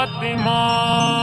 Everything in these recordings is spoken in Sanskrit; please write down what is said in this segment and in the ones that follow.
Fatima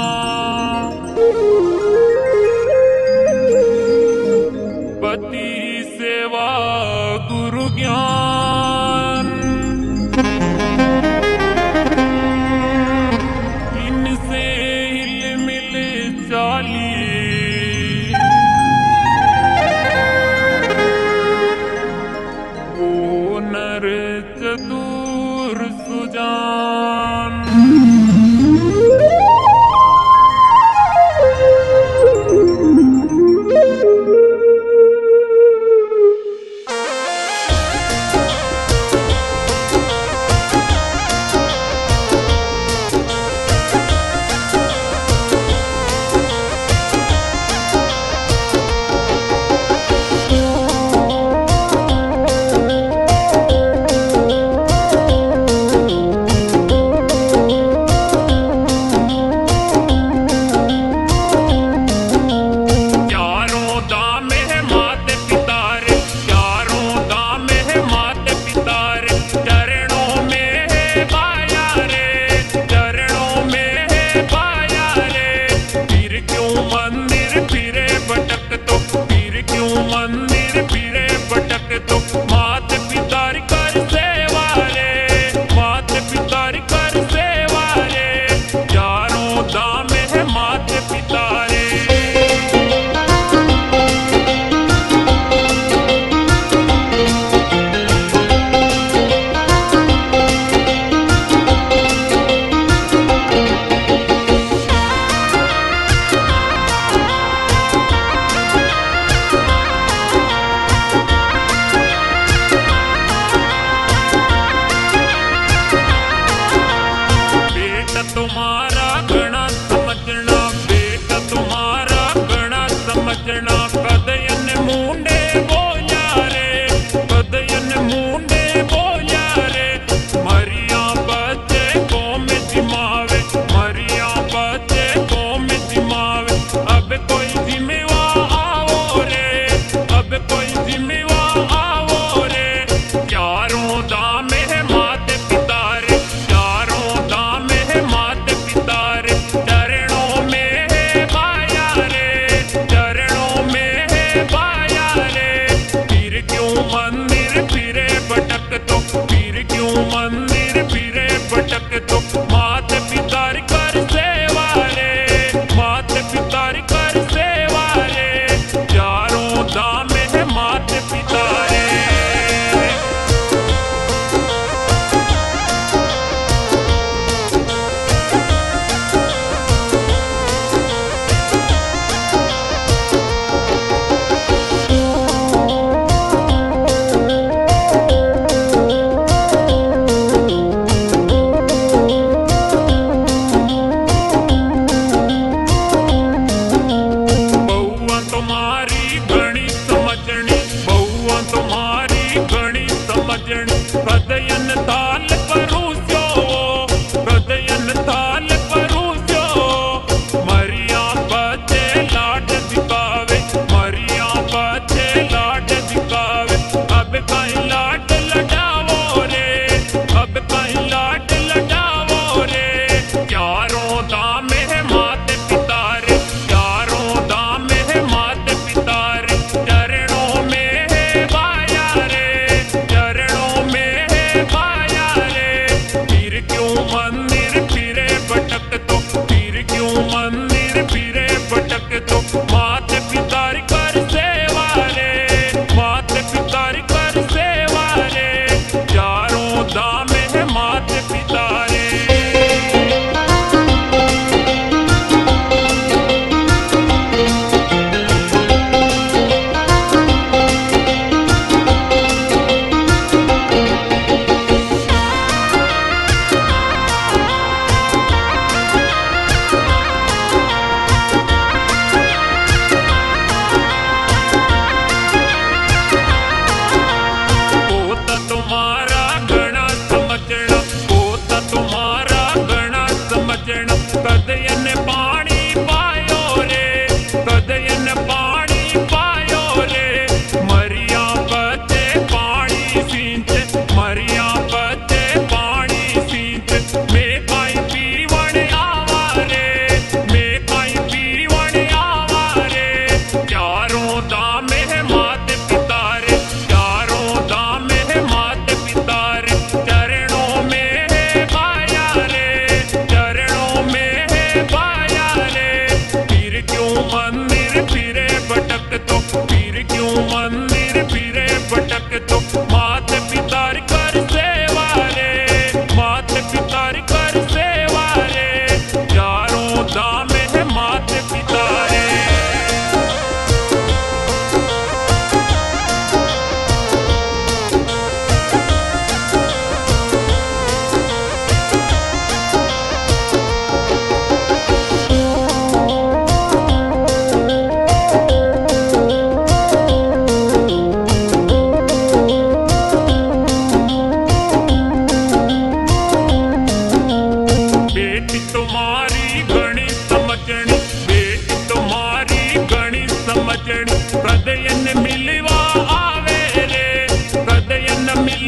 little bit.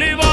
le